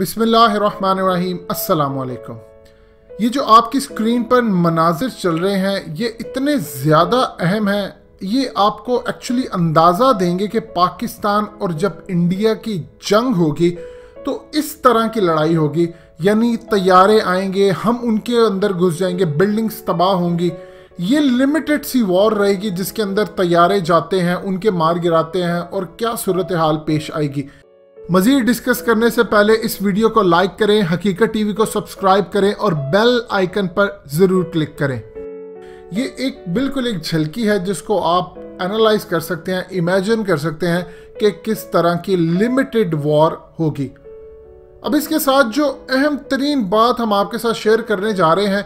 بسم اللہ الرحمن الرحیم، السلام علیکم۔ یہ جو آپ کی سکرین پر مناظر چل رہے ہیں، یہ اتنے زیادہ اہم ہیں، یہ آپ کو ایکچولی اندازہ دیں گے کہ پاکستان اور جب انڈیا کی جنگ ہوگی تو اس طرح کی لڑائی ہوگی یعنی طیارے آئیں گے، ہم ان کے اندر گھس جائیں گے بلڈنگز تباہ ہوں گی۔ یہ لمیٹڈ سی وار رہے گی، جس کے اندر طیارے جاتے ہیں، ان کے مار گراتے ہیں اور کیا صورتحال پیش آئے گی۔ مزید ڈسکس کرنے سے پہلے اس ویڈیو کو لائک کریں، حقیقت ٹی وی کو سبسکرائب کریں اور بیل آئیکن پر ضرور کلک کریں۔ یہ ایک بالکل ایک جھلکی ہے جس کو آپ انالائز کر سکتے ہیں امیجن کر سکتے ہیں کہ کس طرح کی لمیٹڈ وار ہوگی۔ اب اس کے ساتھ جو اہم ترین بات ہم آپ کے ساتھ شیئر کرنے جا رہے ہیں،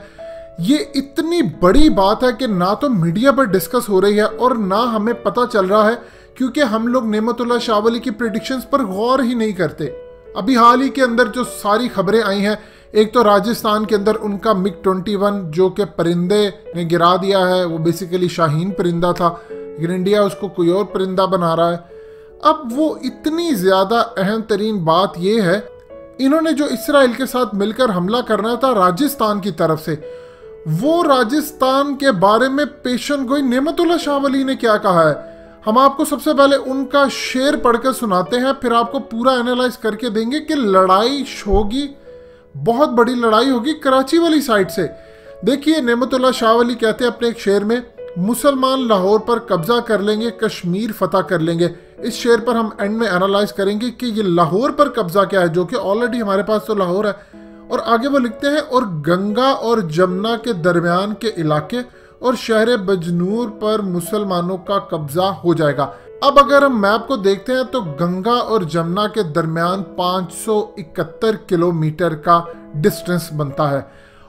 یہ اتنی بڑی بات ہے کہ نہ تو میڈیا پر ڈسکس ہو رہی ہے اور نہ ہمیں پتہ چل رہا ہے کیونکہ ہم لوگ نعمت اللہ شاولی کی پریڈکشنز پر غور ہی نہیں کرتے۔ ابھی حال ہی کے اندر جو ساری خبریں آئی ہیں، ایک تو راجستھان کے اندر ان کا مک ٹونٹی ون جو کہ پرندے نے گرا دیا ہے، وہ بیسیکلی شاہین پرندہ تھا۔ لیکن انڈیا اس کو کوئی اور پرندہ بنا رہا ہے۔ اب وہ اتنی زیادہ اہم ترین بات یہ ہے، انہوں نے جو اسرائیل کے ساتھ مل کر حملہ کرنا تھا راجستھان کی طرف سے، وہ راجستھان کے بارے میں پیشن گوئی نعمت اللہ شاہ ولی نے کیا کہا ہے؟ ہم آپ کو سب سے پہلے ان کا شعر پڑھ کر سناتے ہیں، پھر آپ کو پورا انالائز کر کے دیں گے کہ لڑائی ہوگی بہت بڑی لڑائی ہوگی کراچی والی سائٹ سے۔ دیکھیے، نعمت اللہ شاہ ولی کہتے ہیں اپنے ایک شعر میں، مسلمان لاہور پر قبضہ کر لیں گے، کشمیر فتح کر لیں گے۔ اس شعر پر ہم اینڈ میں انالائز کریں گے کہ یہ لاہور پر قبضہ کیا ہے، جو کہ آلریڈی ہمارے پاس تو لاہور ہے۔ اور آگے وہ لکھتے ہیں، اور گنگا اور جمنا کے درمیان کے علاقے اور شہر بجنور پر مسلمانوں کا قبضہ ہو جائے گا۔ اب اگر ہم میپ کو دیکھتے ہیں تو گنگا اور جمنا کے درمیان پانچ سو اکتر کلومیٹر کا ڈسٹنس بنتا ہے۔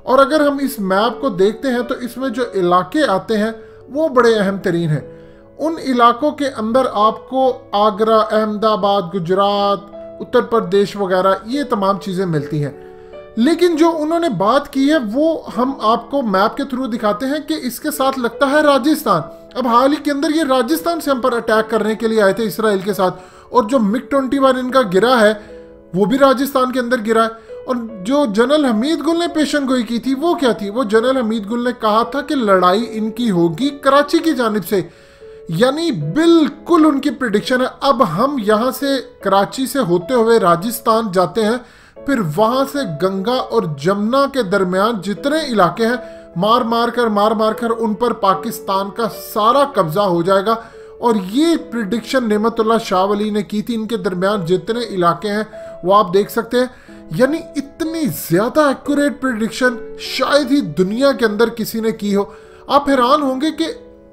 اور اگر ہم اس میپ کو دیکھتے ہیں تو اس میں جو علاقے آتے ہیں وہ بڑے اہم ترین ہیں۔ ان علاقوں کے اندر آپ کو آگرہ احمد آباد گجرات، اتر پردیش وغیرہ یہ تمام چیزیں ملتی ہیں۔ لیکن جو انہوں نے بات کی ہے وہ ہم آپ کو میپ کے تھرو دکھاتے ہیں کہ اس کے ساتھ لگتا ہے راجستھان۔ اب حال ہی کے اندر یہ راجستھان سے ہم پر اٹیک کرنے کے لیے آئے تھے اسرائیل کے ساتھ اور جو مک ٹوینٹی ون ان کا گرا ہے، وہ بھی راجستھان کے اندر گرا ہے۔ اور جو جنرل حمید گل نے پیشن گوئی کی تھی، وہ کیا تھی؟ وہ جنرل حمید گل نے کہا تھا کہ لڑائی ان کی ہوگی کراچی کی جانب سے۔ یعنی بالکل ان کی پریڈکشن ہے۔ اب ہم یہاں سے کراچی سے ہوتے ہوئے راجستھان جاتے ہیں۔ پھر وہاں سے گنگا اور جمنا کے درمیان جتنے علاقے ہیں، مار مار کر مار مار کر ان پر پاکستان کا سارا قبضہ ہو جائے گا۔ اور یہ پریڈکشن نعمت اللہ شاہ ولی نے کی تھی، ان کے درمیان جتنے علاقے ہیں، وہ آپ دیکھ سکتے ہیں۔ یعنی اتنی زیادہ ایکوریٹ پریڈکشن شاید ہی دنیا کے اندر کسی نے کی ہو۔ آپ حیران ہوں گے کہ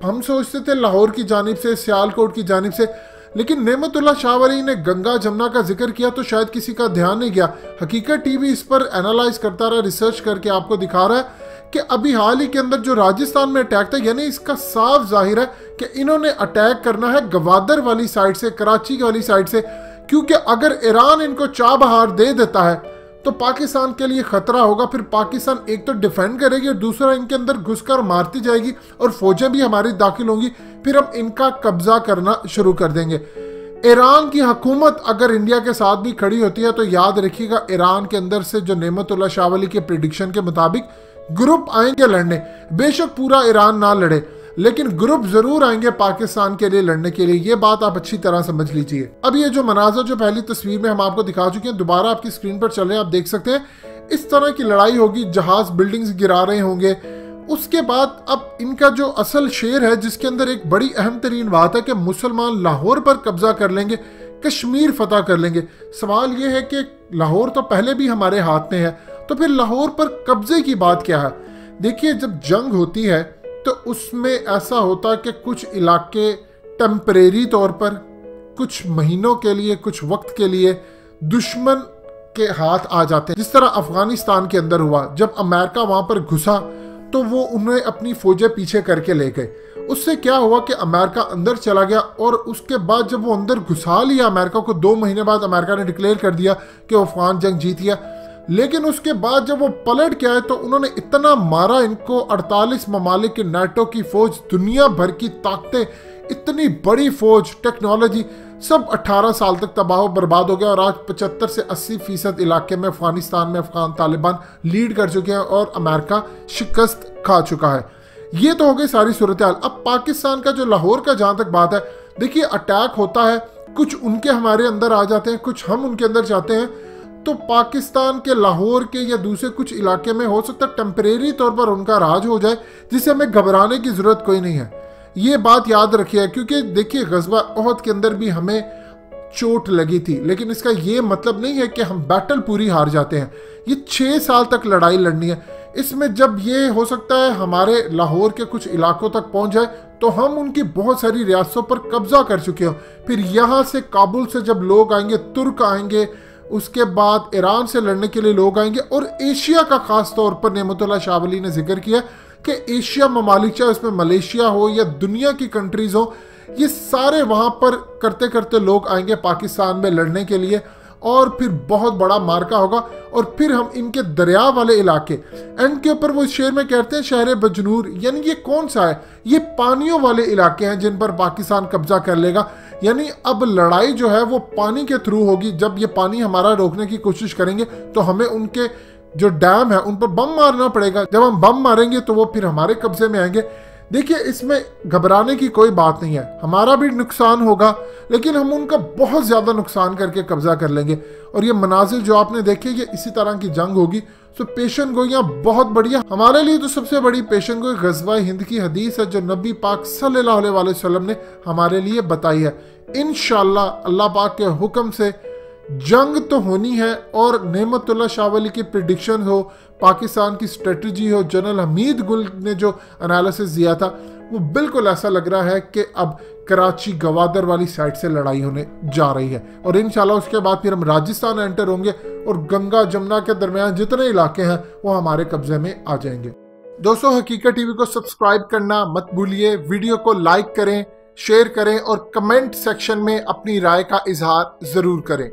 ہم سوچتے تھے لاہور کی جانب سے، سیالکوٹ کی جانب سے لیکن نعمت اللہ شاہ نے گنگا جمنا کا ذکر کیا تو شاید کسی کا دھیان نہیں گیا۔ حقیقت ٹی وی اس پر انالائز کرتا رہا ریسرچ کر کے آپ کو دکھا رہا ہے کہ ابھی حال ہی کے اندر جو راجستھان میں اٹیک تھا یعنی اس کا صاف ظاہر ہے کہ انہوں نے اٹیک کرنا ہے گوادر والی سائٹ سے، کراچی والی سائٹ سے۔ کیونکہ اگر ایران ان کو چابہار دے دیتا ہے تو پاکستان کے لیے خطرہ ہوگا۔ پھر پاکستان ایک تو ڈیفینڈ کرے گی اور دوسرا ان کے اندر گھس کر مارتی جائے گی اور فوجیں بھی ہماری داخل ہوں گی۔ پھر ہم ان کا قبضہ کرنا شروع کر دیں گے۔ ایران کی حکومت اگر انڈیا کے ساتھ بھی کھڑی ہوتی ہے تو یاد رکھیے گا، ایران کے اندر سے جو نعمت اللہ شاہ ولی کے پریڈکشن کے مطابق گروپ آئیں گے لڑنے۔ بے شک پورا ایران نہ لڑے۔ لیکن گروپ ضرور آئیں گے پاکستان کے لیے، لڑنے کے لیے۔ یہ بات آپ اچھی طرح سمجھ لیجیے۔ اب یہ جو مناظر، جو پہلی تصویر میں ہم آپ کو دکھا چکے ہیں، دوبارہ آپ کی سکرین پر چل رہے ہیں، آپ دیکھ سکتے ہیں۔ اس طرح کی لڑائی ہوگی، جہاز بلڈنگز گرا رہے ہوں گے۔ اس کے بعد اب ان کا جو اصل شعر ہے، جس کے اندر ایک بڑی اہم ترین بات ہے کہ مسلمان لاہور پر قبضہ کر لیں گے، کشمیر فتح کر لیں گے۔ سوال یہ ہے کہ لاہور تو پہلے بھی ہمارے ہاتھ میں ہے، تو پھر لاہور پر قبضے کی بات کیا ہے؟ دیکھیے، جب جنگ ہوتی ہے تو اس میں ایسا ہوتا کہ کچھ علاقے ٹیمپریری طور پر، کچھ مہینوں کے لیے، کچھ وقت کے لیے دشمن کے ہاتھ آ جاتے ہیں۔ جس طرح افغانستان کے اندر ہوا، جب امریکہ وہاں پر گھسا تو وہ انہیں اپنی فوجیں پیچھے کر کے لے گئے۔ اس سے کیا ہوا کہ امریکہ اندر چلا گیا اور اس کے بعد جب وہ اندر گھسا لیا امریکہ کو، دو مہینے بعد امریکہ نے ڈکلیئر کر دیا کہ وہ افغان جنگ جیت گیا لیکن اس کے بعد جب وہ پلٹ کے آئے تو انہوں نے اتنا مارا ان کو، اڑتالیس ممالک کی نیٹو کی فوج، دنیا بھر کی طاقتیں، اتنی بڑی فوج، ٹیکنالوجی، سب اٹھارہ سال تک تباہ و برباد ہو گیا اور آج پچہتر سے اسی فیصد علاقے میں افغانستان میں افغان طالبان لیڈ کر چکے ہیں اور امریکہ شکست کھا چکا ہے۔ یہ تو ہو گئی ساری صورتحال۔ اب پاکستان کا جو لاہور کا جہاں تک بات ہے، دیکھیے، اٹیک ہوتا ہے، کچھ ان کے ہمارے اندر آ جاتے ہیں، کچھ ہم ان کے اندر جاتے ہیں۔ تو پاکستان کے لاہور کے یا دوسرے کچھ علاقے میں ہو سکتا ہے ٹیمپریری طور پر ان کا راج ہو جائے، جسے ہمیں گھبرانے کی ضرورت کوئی نہیں ہے۔ یہ بات یاد رکھیے، کیونکہ دیکھیے غزوہ عہد کے اندر بھی ہمیں چوٹ لگی تھی، لیکن اس کا یہ مطلب نہیں ہے کہ ہم بیٹل پوری ہار جاتے ہیں۔ یہ چھ سال تک لڑائی لڑنی ہے۔ اس میں جب یہ ہو سکتا ہے ہمارے لاہور کے کچھ علاقوں تک پہنچ جائے، تو ہم ان کی بہت ساری ریاستوں پر قبضہ کر چکے ہوں۔ پھر یہاں سے کابل سے جب لوگ آئیں گے، ترک آئیں گے اس کے بعد ایران سے لڑنے کے لیے لوگ آئیں گے اور ایشیا کا خاص طور پر نعمت اللہ شاہ ولی نے ذکر کیا کہ ایشیا ممالک چاہے اس میں ملیشیا ہو یا دنیا کی کنٹریز ہو یہ سارے وہاں پر کرتے کرتے لوگ آئیں گے پاکستان میں لڑنے کے لیے اور پھر بہت بڑا مارکا ہوگا اور پھر ہم ان کے دریا والے علاقے۔ اینڈ کے اوپر وہ اس شہر میں کہتے ہیں، شہر بجنور یعنی یہ کون سا ہے؟ یہ پانیوں والے علاقے ہیں جن پر پاکستان قبضہ کر لے گا۔ یعنی اب لڑائی جو ہے وہ پانی کے تھرو ہوگی۔ جب یہ پانی ہمارا روکنے کی کوشش کریں گے تو ہمیں ان کے جو ڈیم ہے ان پر بم مارنا پڑے گا۔ جب ہم بم ماریں گے تو وہ پھر ہمارے قبضے میں آئیں گے۔ دیکھیے، اس میں گھبرانے کی کوئی بات نہیں ہے۔ ہمارا بھی نقصان ہوگا، لیکن ہم ان کا بہت زیادہ نقصان کر کے قبضہ کر لیں گے۔ اور یہ مناظر جو آپ نے دیکھے، یہ اسی طرح کی جنگ ہوگی۔ سو پیشن گوئیاں بہت بڑھیا ہمارے لیے تو سب سے بڑی پیشن گوئی غزوہ ہند کی حدیث ہے جو نبی پاک صلی اللہ علیہ وسلم نے ہمارے لیے بتائی ہے انشاءاللہ اللہ پاک کے حکم سے جنگ تو ہونی ہے اور نعمت اللہ شاہ ولی کی پریڈکشن ہو، پاکستان کی سٹریٹجی ہو، جنرل حمید گل نے جو انالیسس دیا تھا، وہ بالکل ایسا لگ رہا ہے کہ اب کراچی گوادر والی سائٹ سے لڑائی ہونے جا رہی ہے۔ اور انشاءاللہ اس کے بعد پھر ہم راجستان انٹر ہوں گے اور گنگا جمنا کے درمیان جتنے علاقے ہیں، وہ ہمارے قبضے میں آ جائیں گے۔ دوستو، حقیقت ٹی وی کو سبسکرائب کرنا مت بھولیے۔ ویڈیو کو لائک کریں شیئر کریں اور کمنٹ سیکشن میں اپنی رائے کا اظہار ضرور کریں۔